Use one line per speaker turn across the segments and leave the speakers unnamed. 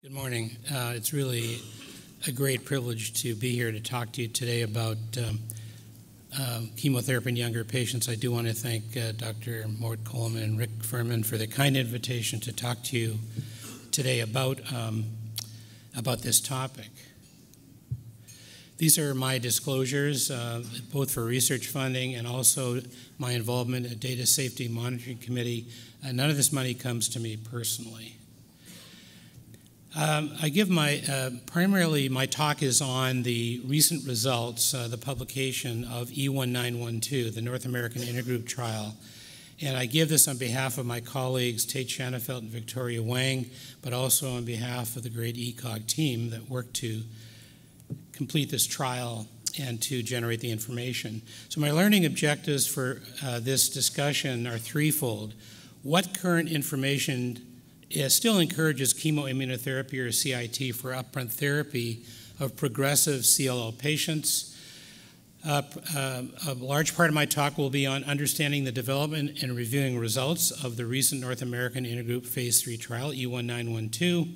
Good morning. Uh, it's really a great privilege to be here to talk to you today about um, um, chemotherapy in younger patients. I do want to thank uh, Dr. Mort Coleman and Rick Furman for the kind invitation to talk to you today about, um, about this topic. These are my disclosures, uh, both for research funding and also my involvement at Data Safety Monitoring Committee. Uh, none of this money comes to me personally. Um, I give my, uh, primarily my talk is on the recent results, uh, the publication of E1912, the North American Intergroup Trial. And I give this on behalf of my colleagues Tate Shanafelt and Victoria Wang, but also on behalf of the great ECOG team that worked to complete this trial and to generate the information. So my learning objectives for uh, this discussion are threefold. What current information it still encourages chemoimmunotherapy or CIT for upfront therapy of progressive CLL patients. Uh, uh, a large part of my talk will be on understanding the development and reviewing results of the recent North American Intergroup Phase 3 trial, E1912,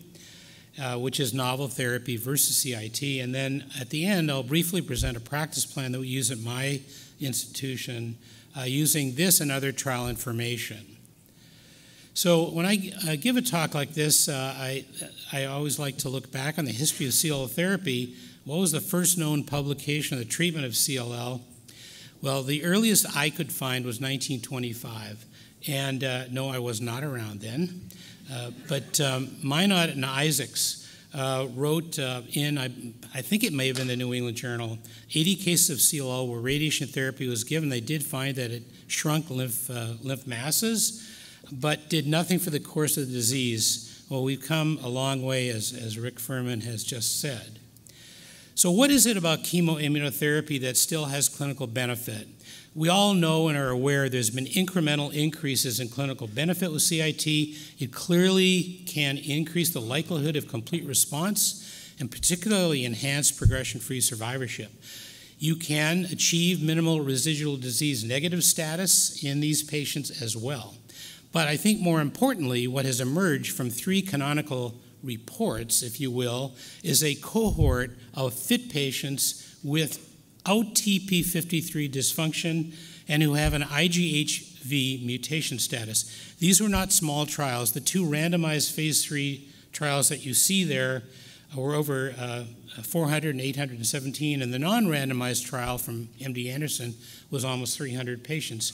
uh, which is novel therapy versus CIT. And then at the end, I'll briefly present a practice plan that we use at my institution uh, using this and other trial information. So when I uh, give a talk like this, uh, I, I always like to look back on the history of CLL therapy. What was the first known publication of the treatment of CLL? Well, the earliest I could find was 1925. And uh, no, I was not around then. Uh, but um, Minot and Isaacs uh, wrote uh, in, I, I, think it may have been the New England Journal, 80 cases of CLL where radiation therapy was given. They did find that it shrunk lymph, lymph masses but did nothing for the course of the disease. Well, we've come a long way, as, as Rick Furman has just said. So, what is it about chemoimmunotherapy that still has clinical benefit? We all know and are aware there's been incremental increases in clinical benefit with CIT. It clearly can increase the likelihood of complete response and particularly enhance progression free survivorship. You can achieve minimal residual disease negative status in these patients as well. But I think more importantly, what has emerged from three canonical reports, if you will, is a cohort of fit patients without TP53 dysfunction and who have an IGHV mutation status. These were not small trials. The two randomized phase three trials that you see there were over uh, 400 and 817, and the non randomized trial from MD Anderson was almost 300 patients.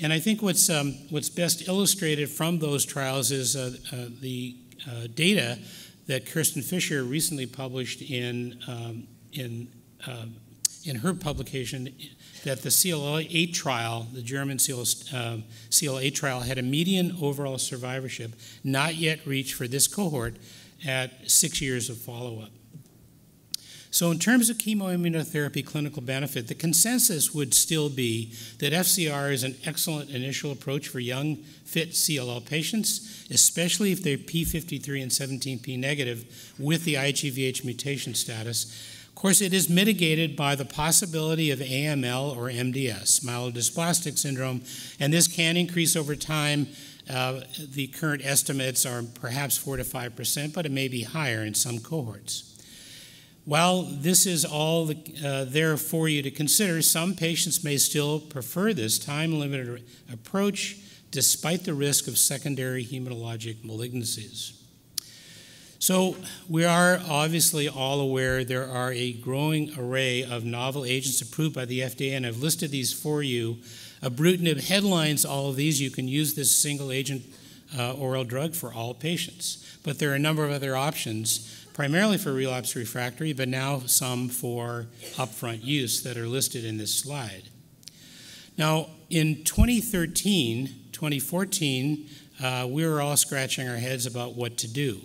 And I think what's, um, what's best illustrated from those trials is uh, uh, the uh, data that Kirsten Fischer recently published in, um, in, uh, in her publication that the CLL8 trial, the German CLL, um, CLL8 trial, had a median overall survivorship not yet reached for this cohort at six years of follow up. So, in terms of chemoimmunotherapy clinical benefit, the consensus would still be that FCR is an excellent initial approach for young, fit CLL patients, especially if they're P53 and 17P negative with the IGVH mutation status. Of course, it is mitigated by the possibility of AML or MDS, myelodysplastic syndrome, and this can increase over time. Uh, the current estimates are perhaps 4 to 5 percent, but it may be higher in some cohorts. While this is all the, uh, there for you to consider, some patients may still prefer this time limited approach despite the risk of secondary hematologic malignancies. So, we are obviously all aware there are a growing array of novel agents approved by the FDA, and I've listed these for you. Ibrutinib headlines all of these. You can use this single agent uh, oral drug for all patients. But there are a number of other options primarily for relapse refractory, but now some for upfront use that are listed in this slide. Now, in 2013, 2014, uh, we were all scratching our heads about what to do.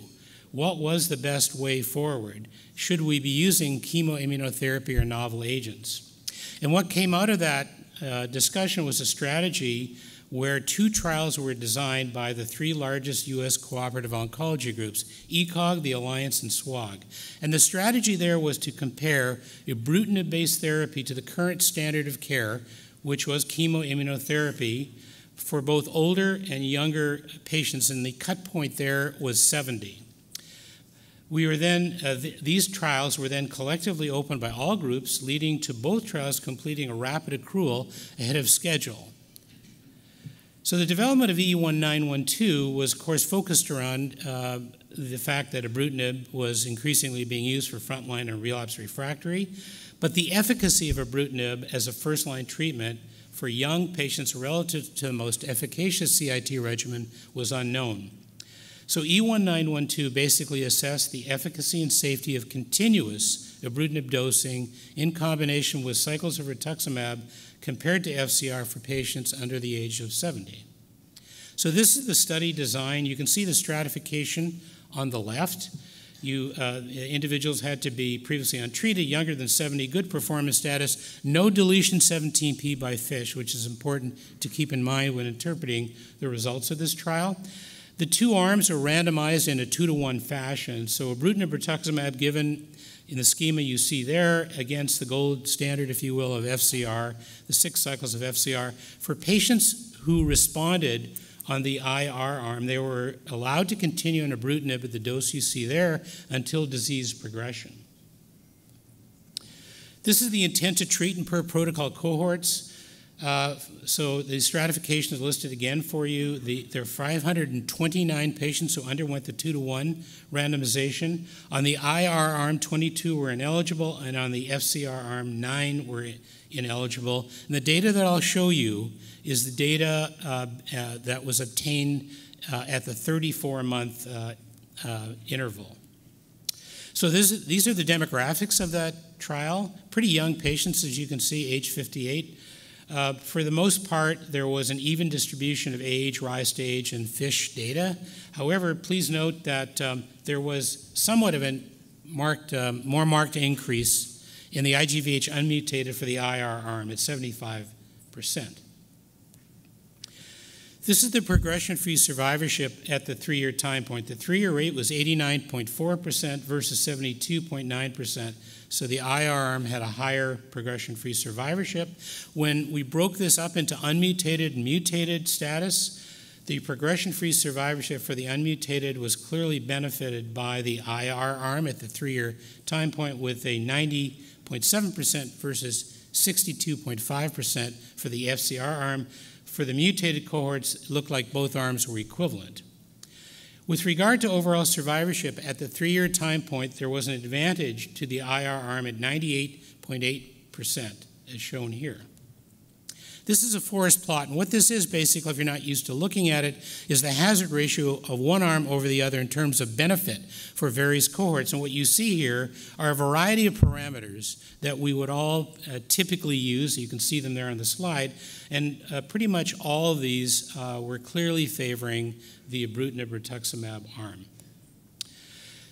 What was the best way forward? Should we be using chemoimmunotherapy or novel agents? And what came out of that uh, discussion was a strategy where two trials were designed by the three largest U.S. cooperative oncology groups, ECOG, the Alliance, and SWOG. And the strategy there was to compare ibrutinib based therapy to the current standard of care, which was chemoimmunotherapy, for both older and younger patients, and the cut point there was 70. We were then, uh, th- these trials were then collectively opened by all groups, leading to both trials completing a rapid accrual ahead of schedule. So the development of E1912 was, of course, focused around uh, the fact that ibrutinib was increasingly being used for frontline and relapse refractory, but the efficacy of ibrutinib as a first-line treatment for young patients relative to the most efficacious CIT regimen was unknown. So E1912 basically assessed the efficacy and safety of continuous ibrutinib dosing in combination with cycles of rituximab compared to FCR for patients under the age of 70. So this is the study design. You can see the stratification on the left. You, uh, individuals had to be previously untreated, younger than 70, good performance status, no deletion 17p by FISH, which is important to keep in mind when interpreting the results of this trial. The two arms are randomized in a two to one fashion. So ibrutinib rituximab given in the schema you see there against the gold standard, if you will, of FCR, the six cycles of FCR. For patients who responded on the IR arm, they were allowed to continue on ibrutinib at the dose you see there until disease progression. This is the intent to treat in per protocol cohorts. Uh, so the stratification is listed again for you. The, there are 529 patients who underwent the two to one randomization. On the IR arm, 22 were ineligible, and on the FCR arm, nine were ineligible. And the data that I'll show you is the data uh, uh, that was obtained uh, at the 34 month uh, interval. So this, these are the demographics of that trial. Pretty young patients, as you can see, age 58. Uh, for the most part, there was an even distribution of age, Rai stage, and FISH data. However, please note that um, there was somewhat of a marked, um, more marked increase in the IGVH unmutated for the IR arm at 75%. This is the progression free survivorship at the three year time point. The three year rate was 89.4% versus 72.9%. So the IR arm had a higher progression free survivorship. When we broke this up into unmutated and mutated status, the progression free survivorship for the unmutated was clearly benefited by the IR arm at the three year time point with a 90.7% versus 62.5% for the FCR arm. For the mutated cohorts, it looked like both arms were equivalent. With regard to overall survivorship, at the three year time point, there was an advantage to the IR arm at 98.8%, as shown here. This is a forest plot, and what this is basically, if you're not used to looking at it, is the hazard ratio of one arm over the other in terms of benefit for various cohorts. And what you see here are a variety of parameters that we would all uh, typically use. You can see them there on the slide, and uh, pretty much all of these uh, were clearly favoring the ibrutinib rituximab arm.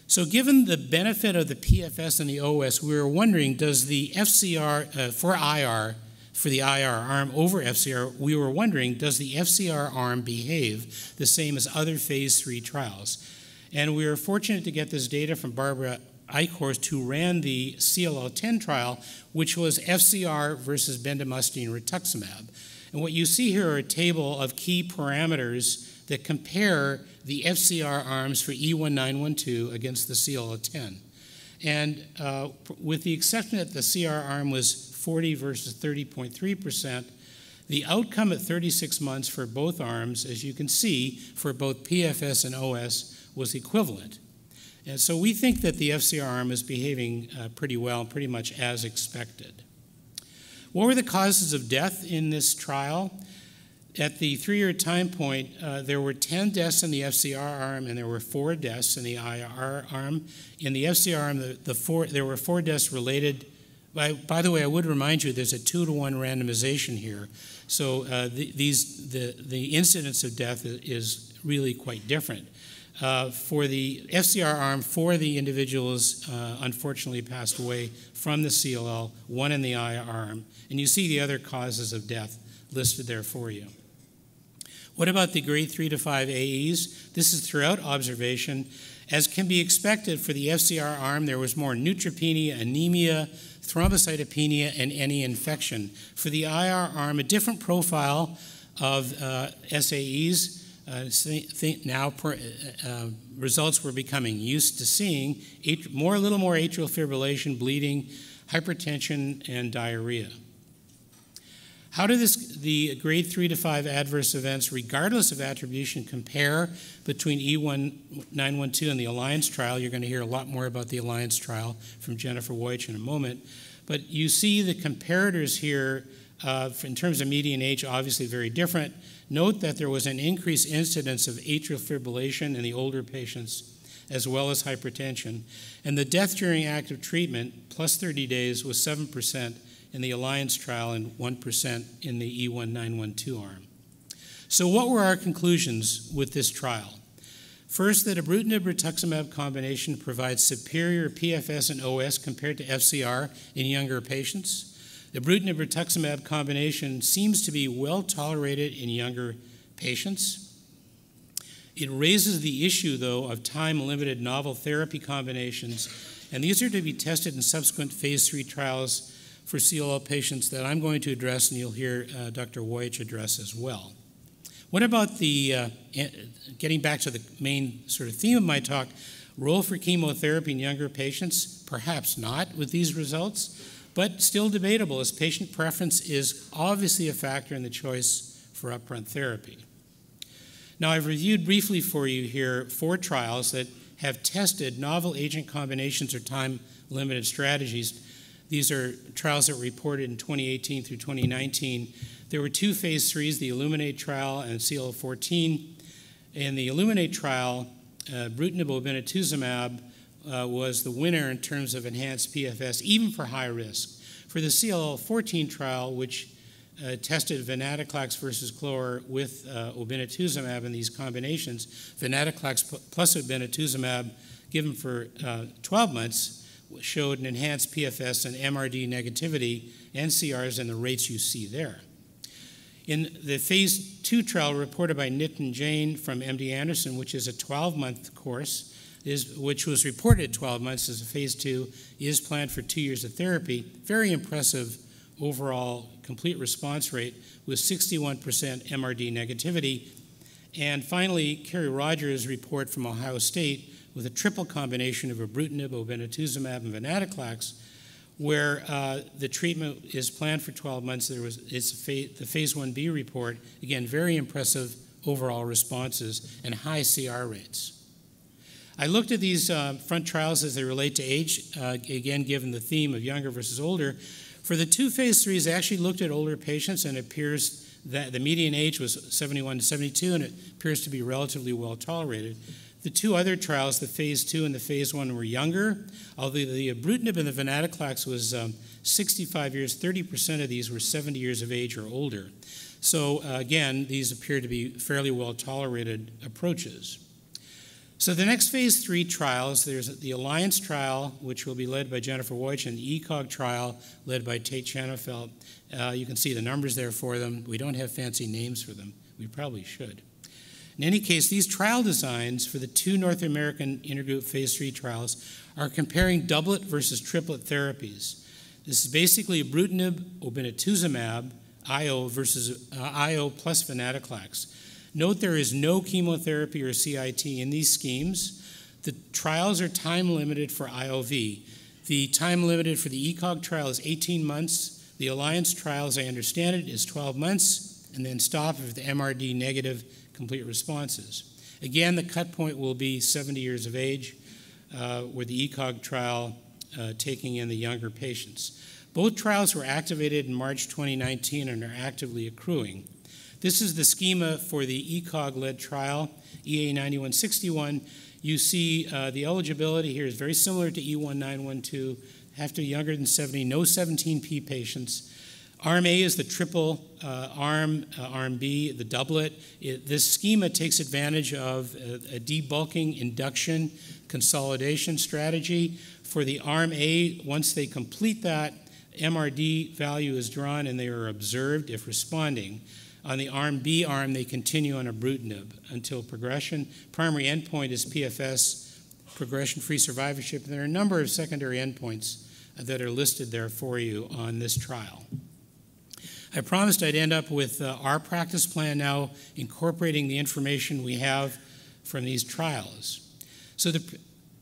So, given the benefit of the PFS and the OS, we were wondering does the FCR uh, for IR for the IR arm over FCR, we were wondering does the FCR arm behave the same as other phase three trials? And we were fortunate to get this data from Barbara Eichhorst, who ran the CLL 10 trial, which was FCR versus bendamustine rituximab. And what you see here are a table of key parameters that compare the FCR arms for E1912 against the CLL 10. And uh, with the exception that the CR arm was 40 versus 30.3%. The outcome at 36 months for both arms, as you can see, for both PFS and OS, was equivalent. And so we think that the FCR arm is behaving uh, pretty well, pretty much as expected. What were the causes of death in this trial? At the three year time point, uh, there were 10 deaths in the FCR arm and there were four deaths in the IR arm. In the FCR arm, the, the four, there were four deaths related by, by, the way, I would remind you there's a two to one randomization here. So uh, the, these, the, the incidence of death is really quite different. Uh, for the FCR arm, four of the individuals uh, unfortunately passed away from the CLL, one in the IR arm. And you see the other causes of death listed there for you. What about the grade 3 to 5 AEs? This is throughout observation. As can be expected for the FCR arm, there was more neutropenia, anemia, thrombocytopenia, and any infection. For the IR arm, a different profile of uh, SAEs. uh, now per, uh, uh, results we're becoming used to seeing more, a little more atrial fibrillation, bleeding, hypertension, and diarrhea. How do this, the grade 3 to 5 adverse events, regardless of attribution, compare between E1912 and the Alliance trial? You're going to hear a lot more about the Alliance trial from Jennifer Woyach in a moment. But you see the comparators here uh, in terms of median age, obviously very different. Note that there was an increased incidence of atrial fibrillation in the older patients as well as hypertension. And the death during active treatment, plus 30 days, was 7% in the Alliance trial and 1% in the E1912 arm. So, what were our conclusions with this trial? First, that ibrutinib rituximab combination provides superior PFS and OS compared to FCR in younger patients. The ibrutinib rituximab combination seems to be well tolerated in younger patients. It raises the issue, though, of time limited novel therapy combinations, and these are to be tested in subsequent phase three trials for CLL patients that I'm going to address, and you'll hear uh, Dr. Woyach address as well. What about the, uh, getting back to the main sort of theme of my talk, role for chemotherapy in younger patients? Perhaps not with these results, but still debatable as patient preference is obviously a factor in the choice for upfront therapy. Now, I've reviewed briefly for you here four trials that have tested novel agent combinations or time limited strategies these are trials that were reported in 2018 through 2019. There were two phase threes, the Illuminate trial and CLL14. In the Illuminate trial, uh, ibrutinib obinutuzumab uh, was the winner in terms of enhanced PFS, even for high risk. For the CLL14 trial, which uh, tested venetoclax versus chlor with uh, obinutuzumab in these combinations, venetoclax plus obinutuzumab given for uh, 12 months showed an enhanced PFS and MRD negativity NCRs and the rates you see there. In the phase two trial reported by Nitin Jain from MD Anderson, which is a 12 month course, is, which was reported 12 months as a phase two, is planned for two years of therapy. Very impressive overall complete response rate with 61% MRD negativity. And finally, Kerry Rogers' report from Ohio State with a triple combination of ibrutinib, obinutuzumab, and venetoclax, where uh, the treatment is planned for 12 months. There was it's the phase 1b report. Again, very impressive overall responses and high CR rates. I looked at these uh, front trials as they relate to age, uh, again, given the theme of younger versus older. For the two phase threes, they actually looked at older patients, and it appears that the median age was 71 to 72, and it appears to be relatively well tolerated. The two other trials, the phase two and the phase one, were younger, although the ibrutinib and the venetoclax was um, 65 years, 30% of these were 70 years of age or older. So uh, again, these appear to be fairly well tolerated approaches. So the next phase three trials, there's the Alliance trial, which will be led by Jennifer Woyach, and the ECOG trial led by Tate Shanafelt. Uh, you can see the numbers there for them. We don't have fancy names for them. We probably should. In any case, these trial designs for the two North American intergroup phase three trials are comparing doublet versus triplet therapies. This is basically ibrutinib, obinutuzumab, IO versus uh, IO plus venetoclax. Note there is no chemotherapy or CIT in these schemes. The trials are time limited for IOV. The time limited for the ECOG trial is 18 months. The Alliance trial, as I understand it, is 12 months, and then stop if the MRD negative complete responses. Again, the cut point will be 70 years of age, uh, with the ECOG trial uh, taking in the younger patients. Both trials were activated in March 2019 and are actively accruing. This is the schema for the ECOG led trial, EA 9161. You see uh, the eligibility here is very similar to E1912, have to be younger than 70, no 17P patients. Arm A is the triple uh, arm, uh, Arm B, the doublet. It, this schema takes advantage of a, a, debulking induction consolidation strategy. For the Arm A, once they complete that, MRD value is drawn and they are observed if responding. On the Arm B arm, they continue on ibrutinib until progression. Primary endpoint is PFS, progression-free survivorship, and there are a number of secondary endpoints that are listed there for you on this trial. I promised I'd end up with uh, our practice plan now incorporating the information we have from these trials. So the,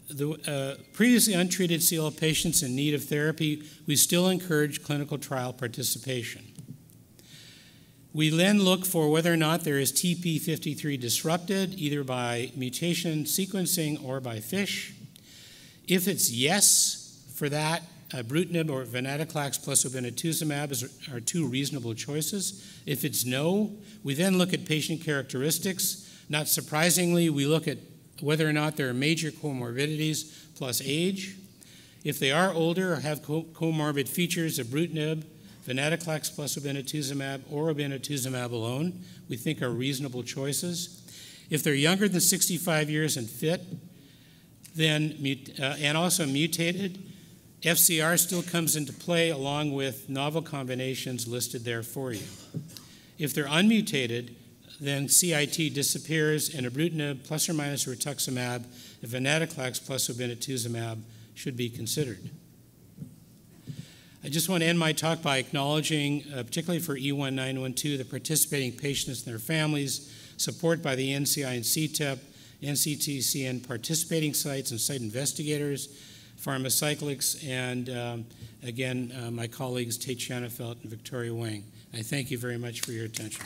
the uh, previously untreated CLL patients in need of therapy, we still encourage clinical trial participation. We then look for whether or not there is TP53 disrupted, either by mutation sequencing or by FISH. If it's yes for that, ibrutinib or venetoclax plus obinutuzumab is, are two reasonable choices. If it's no, we then look at patient characteristics. Not surprisingly, we look at whether or not there are major comorbidities plus age. If they are older or have comorbid features, ibrutinib, venetoclax plus obinutuzumab or obinutuzumab alone, we think are reasonable choices. If they're younger than 65 years and fit, then uh, and also mutated, FCR still comes into play along with novel combinations listed there for you. If they're unmutated, then CIT disappears and ibrutinib plus or minus rituximab venetoclax plus obinutuzumab should be considered. I just want to end my talk by acknowledging, uh, particularly for E1912, the participating patients and their families, support by the NCI and CTEP, NCTCN participating sites and site investigators, Pharmacyclics, and um, again, uh, my colleagues Tate Shanafelt and Victoria Wang. I thank you very much for your attention.